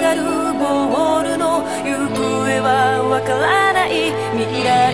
がるボールの行方はわからない未来。